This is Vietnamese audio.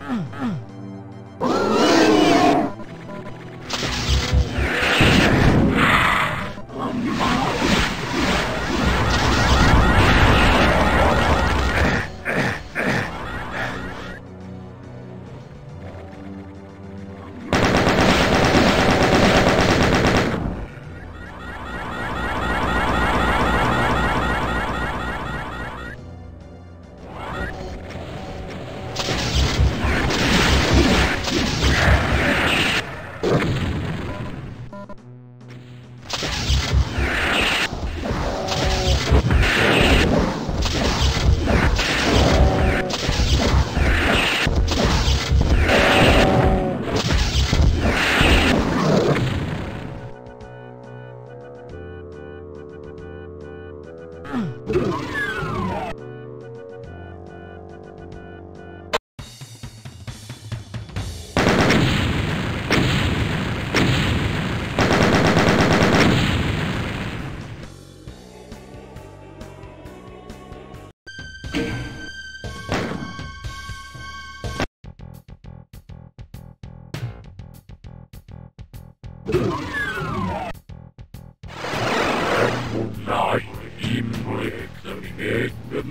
Mm-hmm. một loại im lặng là mình đến đến